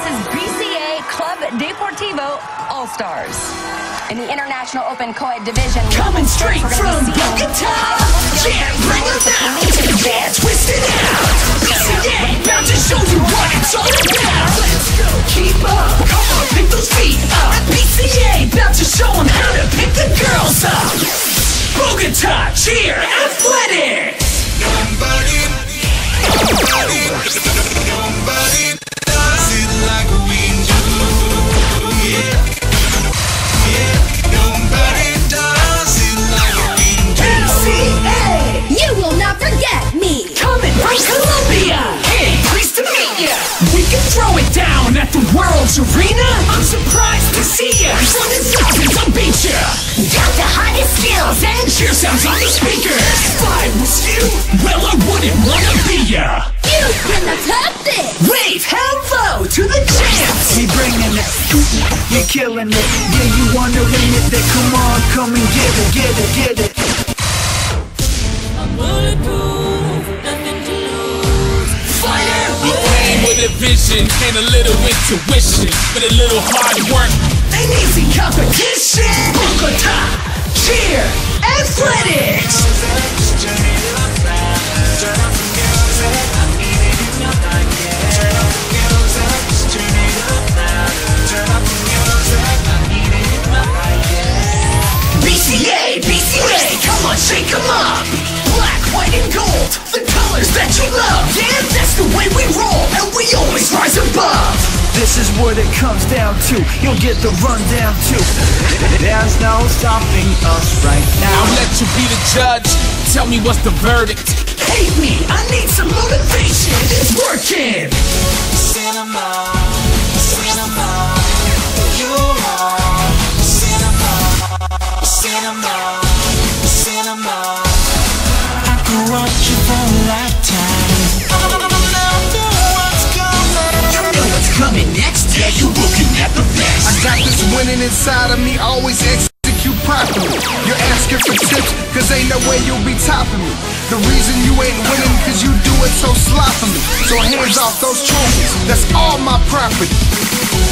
This is BCA Club Deportivo All Stars. In the International Open Co-ed Division. Coming straight from gonna be seeing Bogota. Yeah, bring it out. Yeah, twist it out. Down at the World's Arena. I'm surprised to see ya. From the thousands, I'll beat ya. Got the hottest skills and cheer sounds on the speakers. If I was you, well, I wouldn't wanna be ya. You cannot top this! Wave hello to the champs. We bringing it, you're killing it. Yeah, you want to limit that? Come on, come and get it, get it, get it. Fire. Vision and a little intuition, but a little hard work. An easy competition. Bogota, cheer, athletics. What it comes down to. You'll get the rundown too. There's no stopping us right now. I'll let you be the judge. Tell me what's the verdict. Hate me, I need some motivation. It's working. Cinema, cinema, you are cinema, cinema, cinema. Inside of me, always execute properly. You're asking for tips, cause ain't no way you'll be topping me. The reason you ain't winning, cause you do it so sloppily. So hands off those trophies, that's all my property.